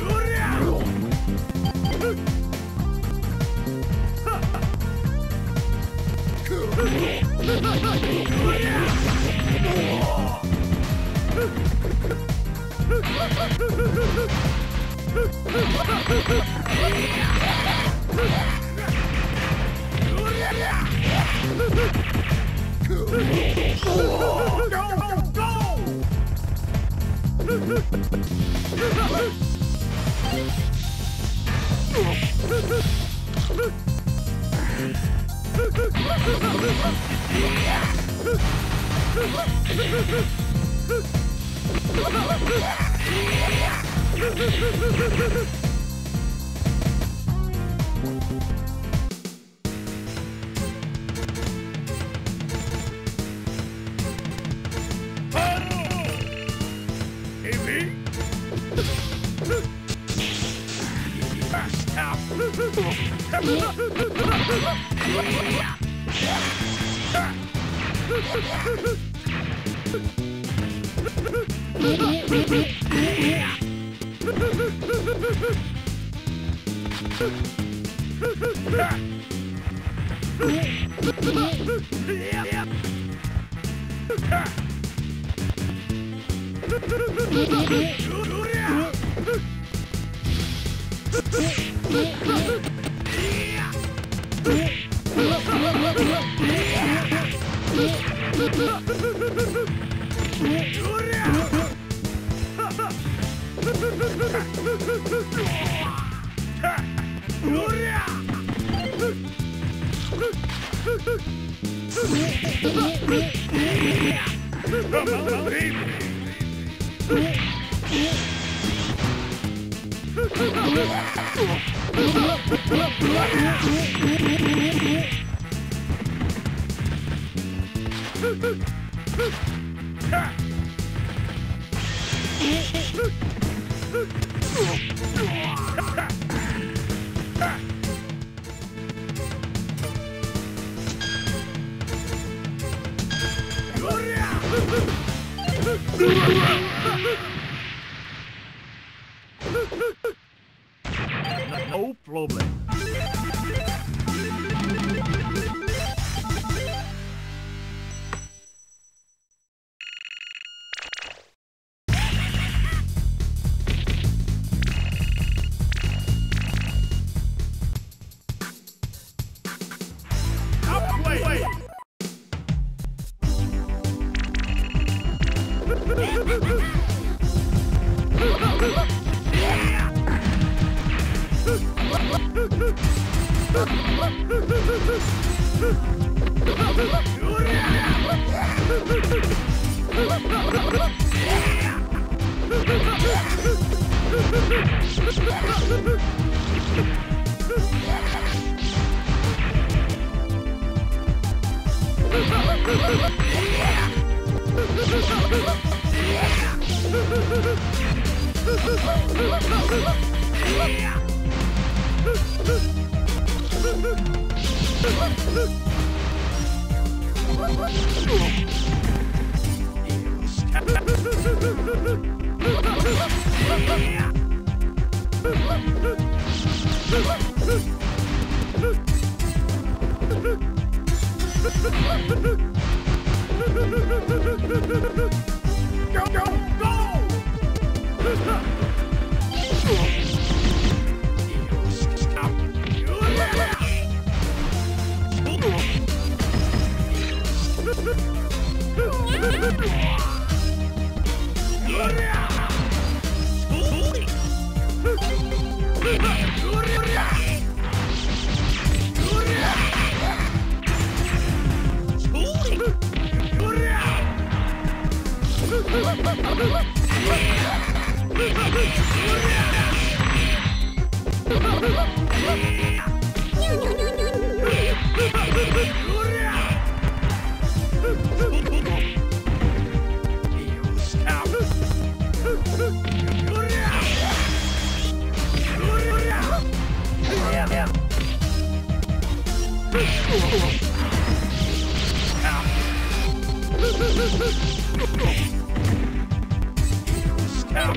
Gloria! Go, go, go! Yeah! Yeah. No problem. Go, go, go! Stop!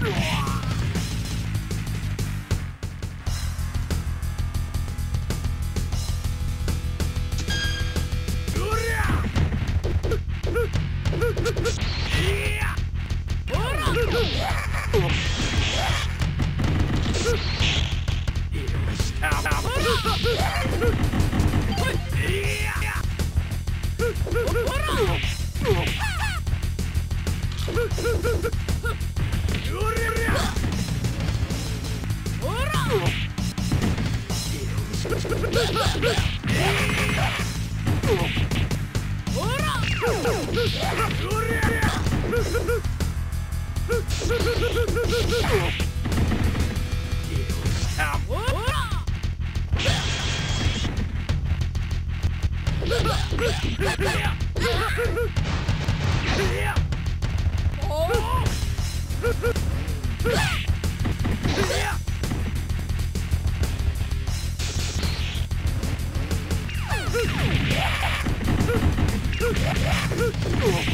Yeah. Ura! You.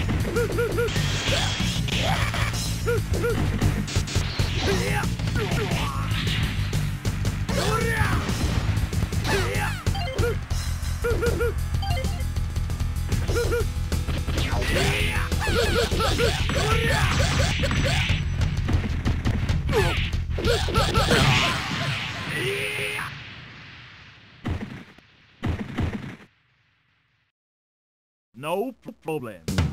No problem.